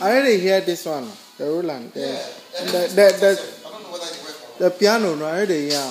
I already hear this one, the Roland. The, the, the, the, 在边处那也得一样。